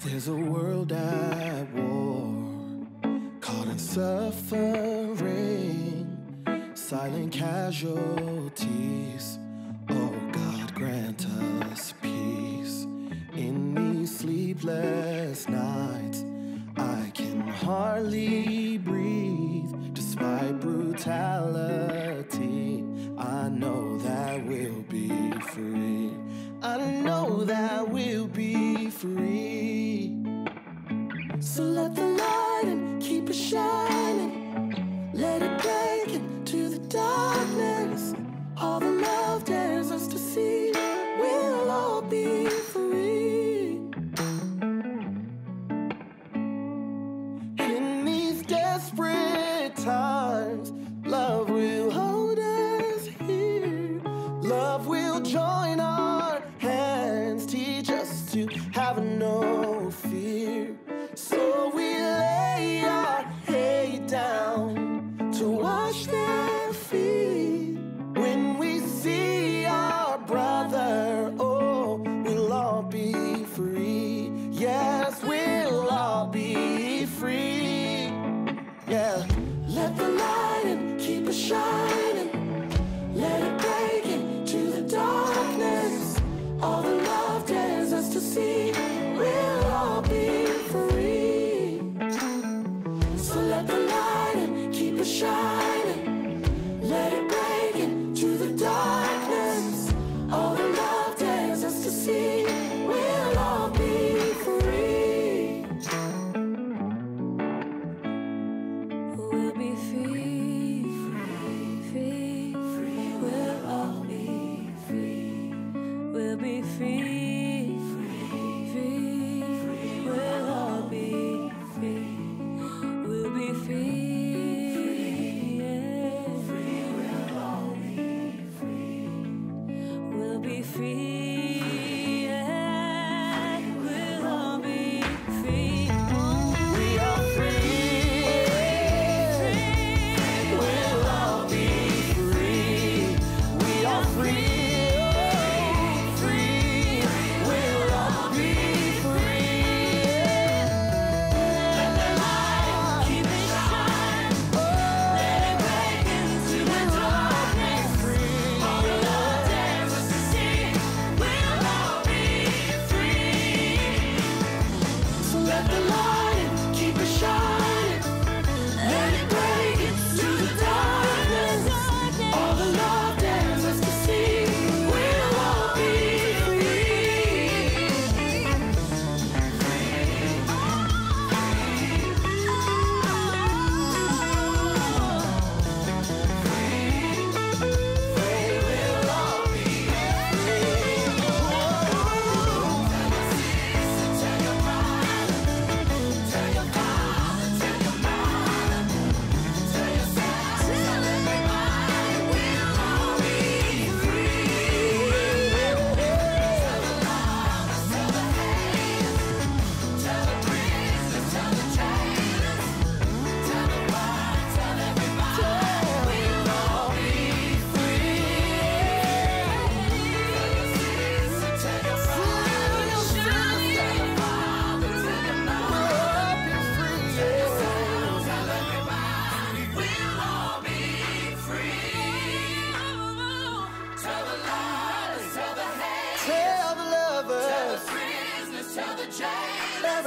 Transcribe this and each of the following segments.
There's a world at war, caught in suffering, silent casualties. Oh God, grant us. So we lay our head down to wash their feet. When we see our brother, oh, we'll all be free. Yes, we'll all be free. Yeah. Let the light in, keep it shining. Let it break into the darkness. All the love dares us to see. Let the light keep it shining.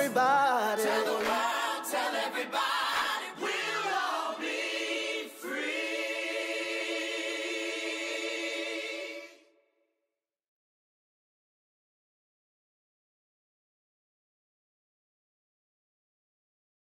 everybody. Tell the world, tell everybody.